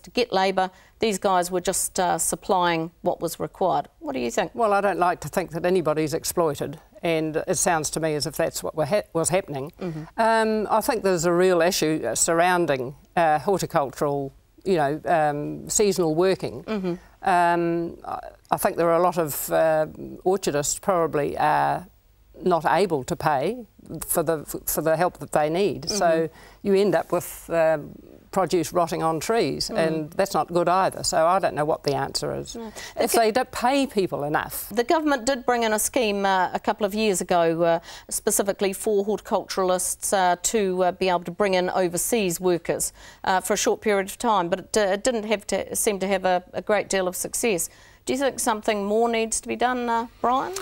to get labour. These guys were just uh, supplying what was required. What do you think? Well, I don't like to think that anybody's exploited, and it sounds to me as if that's what ha was happening. Mm -hmm. um, I think there's a real issue uh, surrounding uh, horticultural, you know, um, seasonal working. Mm -hmm. um, I think there are a lot of uh, orchardists probably are not able to pay for the for the help that they need. Mm -hmm. So mm-hmm. you end up with um, produce rotting on trees, mm. and that's not good either. So I don't know what the answer is. Mm. If they don't pay people enough. The government did bring in a scheme uh, a couple of years ago, uh, specifically for horticulturalists uh, to uh, be able to bring in overseas workers uh, for a short period of time, but it, uh, it didn't have to seem to have a, a great deal of success. Do you think something more needs to be done, uh, Brian?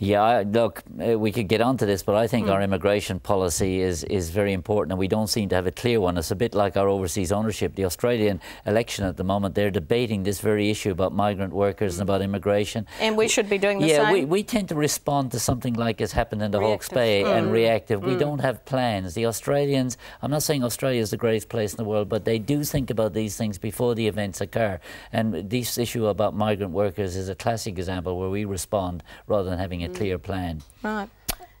Yeah, look, uh, we could get onto this, but I think mm. our immigration policy is, is very important and we don't seem to have a clear one. It's a bit like our overseas ownership. The Australian election at the moment, they're debating this very issue about migrant workers mm. and about immigration. And we should be doing the yeah, same? Yeah, we, we tend to respond to something like has happened in the reactive. Hawke's Bay mm. and reactive. We mm. don't have plans. The Australians, I'm not saying Australia is the greatest place in the world, but they do think about these things before the events occur. And this issue about migrant workers workers is a classic example where we respond rather than having a mm. clear plan. Right.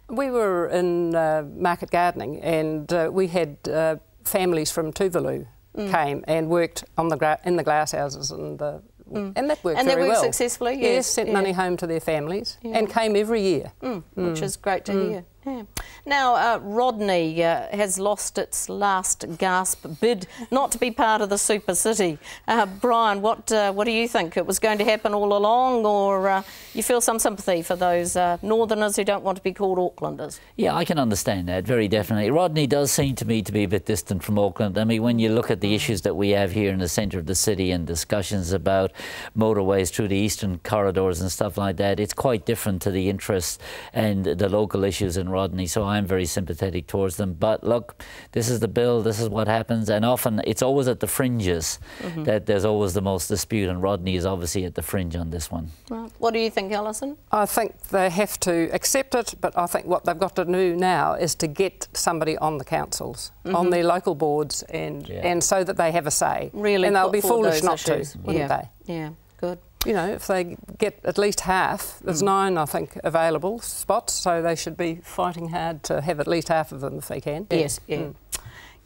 We were in uh, market gardening and uh, we had uh, families from Tuvalu mm. came and worked on the in the glass houses and the Mm. And that worked and very worked well. successfully, yes. Yes, sent yeah. money home to their families yeah. and came every year. Mm, mm. Which is great to mm. hear. Yeah. Now, uh, Rodney uh, has lost its last gasp bid not to be part of the super city. Uh, Brian, what uh, what do you think? It was going to happen all along, or uh, you feel some sympathy for those uh, northerners who don't want to be called Aucklanders? Yeah, I can understand that very definitely. Rodney does seem to me to be a bit distant from Auckland. I mean, when you look at the issues that we have here in the centre of the city and discussions about motorways through the eastern corridors and stuff like that, it's quite different to the interests and the local issues in Rodney, so I'm very sympathetic towards them. But look, this is the bill, this is what happens, and often it's always at the fringes mm -hmm. that there's always the most dispute, and Rodney is obviously at the fringe on this one. Well, what do you think, Allison? I think they have to accept it, but I think what they've got to do now is to get somebody on the councils, mm -hmm. on their local boards, and yeah. and so that they have a say. Really, and they'll be foolish not issues. to, wouldn't yeah. they? Yeah, good you know, if they get at least half, there's mm. nine, I think, available spots, so they should be fighting hard to have at least half of them if they can. Yes, yeah. Mm.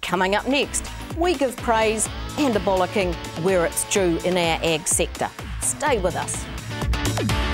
Coming up next, we give praise and a bollocking where it's due in our ag sector. Stay with us.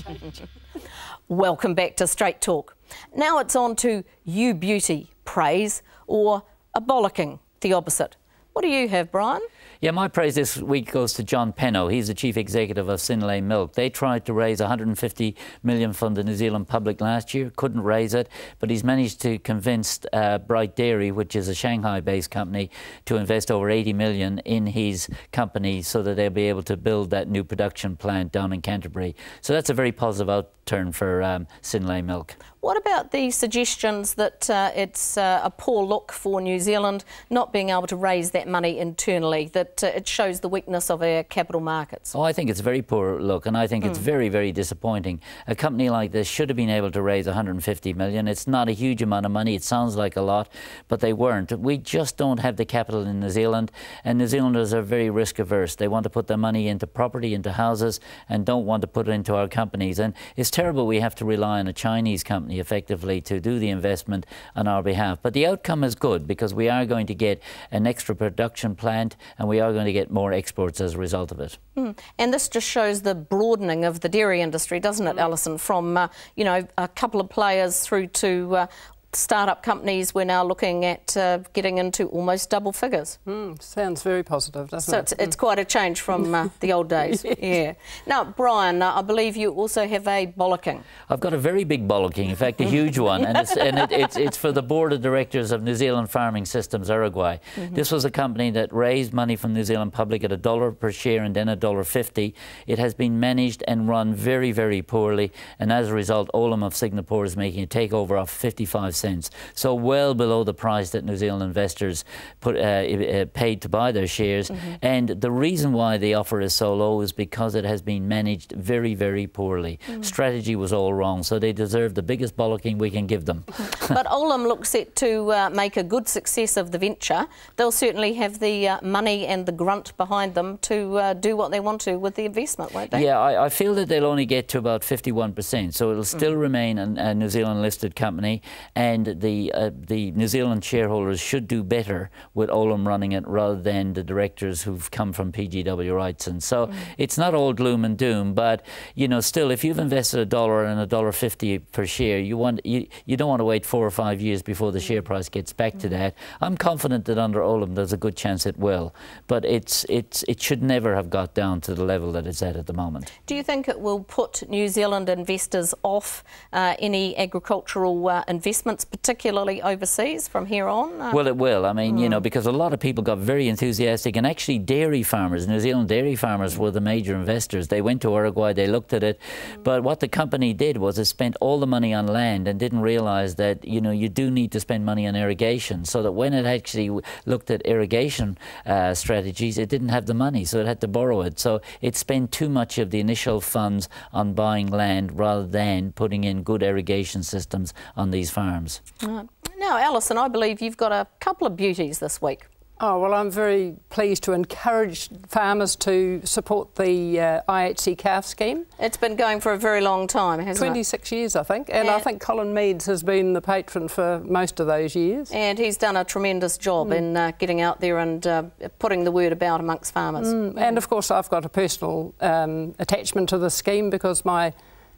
Welcome back to Straight Talk. Now it's on to you beauty praise or a bollocking, the opposite. What do you have, Brian? Yeah, my praise this week goes to John Penno. He's the chief executive of Synlait Milk. They tried to raise 150 million from the New Zealand public last year, couldn't raise it, but he's managed to convince uh, Bright Dairy, which is a Shanghai-based company, to invest over 80 million in his company so that they'll be able to build that new production plant down in Canterbury. So that's a very positive outturn for um, Synlait Milk. What about the suggestions that uh, it's uh, a poor look for New Zealand not being able to raise that money internally, that uh, it shows the weakness of our capital markets? Oh, I think it's a very poor look, and I think mm. it's hmm. very, very disappointing. A company like this should have been able to raise 150 million. It's not a huge amount of money. It sounds like a lot, but they weren't. We just don't have the capital in New Zealand, and New Zealanders are very risk averse. They want to put their money into property, into houses, and don't want to put it into our companies. And it's terrible we have to rely on a Chinese company company effectively to do the investment on our behalf. But the outcome is good because we are going to get an extra production plant and we are going to get more exports as a result of it. Mm. And this just shows the broadening of the dairy industry, doesn't it, mm. Allison? From uh, you know a couple of players through to uh, startup companies, we're now looking at uh, getting into almost double figures. Mm, sounds very positive, doesn't so it? So it's, it's, quite a change from uh, the old days. yes. Yeah. Now, Brian, uh, I believe you also have a bollocking. I've got a very big bollocking, in fact, a huge one, and, it's, and it, it's, it's, for the board of directors of New Zealand Farming Systems Uruguay. Mm -hmm. This was a company that raised money from New Zealand public at a dollar per share and then a dollar fifty. It has been managed and run very, very poorly, and as a result, Olam of Singapore is making a takeover of 55 cents. So well below the price that New Zealand investors put, uh, uh, paid to buy their shares. Mm-hmm. And the reason why the offer is so low is because it has been managed very, very poorly. Mm. Strategy was all wrong. So they deserve the biggest bollocking we can give them. but Olam looks set to uh, make a good success of the venture. They'll certainly have the uh, money and the grunt behind them to uh, do what they want to with the investment, won't they? Yeah, I, I feel that they'll only get to about 51%. So it'll still mm. remain an, a New Zealand listed company, and the uh, the New Zealand shareholders should do better with Olam running it rather than the directors who've come from PGW Wrightson. So mm. it's not all gloom and doom, but you know, still, if you've invested a dollar and a dollar fifty per share, you want you, you don't want to wait four or five years before the share price gets back mm. to that. I'm confident that under Olam, there's a good chance it will, but it's it's it should never have got down to the level that it's at at the moment. Do you think it will put New Zealand investors off uh, any agricultural uh, investments, particularly overseas, from here on? Uh, well, it will. I mean, mm. you know, mm. because a lot of people got very enthusiastic, and actually, dairy farmers, New Zealand dairy farmers, were the major investors. They went to Uruguay, they looked at it, mm. but what the company did was it spent all the money on land and didn't realise that you know you do need to spend money on irrigation, so that when it actually looked at irrigation uh, strategies, it didn't have the money, so it had to borrow it. So it spent too much of the initial funds on buying land rather than putting in good irrigation systems on these farms. Right. Now, Allison, I believe you've got a couple of beauties this week. Oh, well, I'm very pleased to encourage farmers to support the uh, IHC calf scheme. It's been going for a very long time, hasn't 26 it? years, I think. And, I think Colin Meads has been the patron for most of those years. And he's done a tremendous job mm. in uh, getting out there and uh, putting the word about amongst farmers. Mm. And, of course, I've got a personal um, attachment to the scheme because my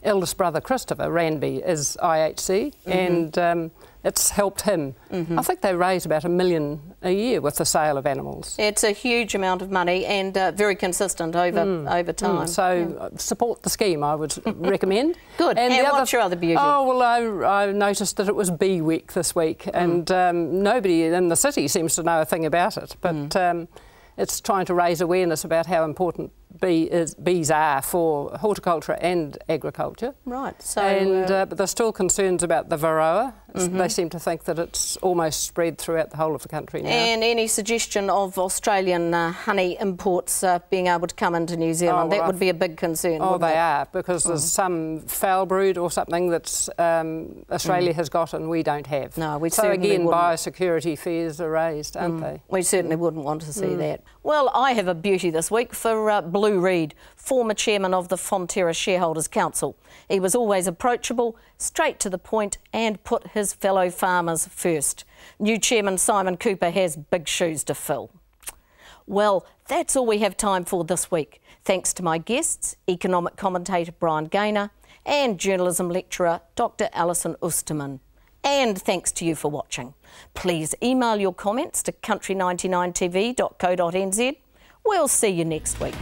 eldest brother, Christopher Ranby, is IHC. Mm-hmm. And... Um, it's helped him. Mm-hmm. I think they raise about a million a year with the sale of animals. It's a huge amount of money and uh, very consistent over mm. over mm. time. Mm. So yeah. Uh, support the scheme, I would recommend. Good. And, and what's other, your other beauty? Oh well, I, I, noticed that it was Bee Week this week, mm. and um, nobody in the city seems to know a thing about it. But mm. um, it's trying to raise awareness about how important bee is, bees are for horticulture and agriculture. Right. So, and uh, uh, but there's still concerns about the varroa. Mm-hmm. They seem to think that it's almost spread throughout the whole of the country now. And any suggestion of Australian uh, honey imports uh, being able to come into New Zealand, oh, well, that would be a big concern. Oh, they it? are because there's mm. some foul brood or something that um, Australia mm. has got and we don't have. No, we so again, wouldn't. biosecurity fears are raised, aren't mm. they? We certainly wouldn't want to see mm. that. Well, I have a beauty this week for uh, Blue Read, former chairman of the Fonterra Shareholders Council. He was always approachable, straight to the point, and put his fellow farmers first. New chairman Simon Couper has big shoes to fill. Well, that's all we have time for this week. Thanks to my guests, economic commentator Brian Gaynor and journalism lecturer Dr. Allison Oosterman. And thanks to you for watching. Please email your comments to country99tv.co.nz. We'll see you next week.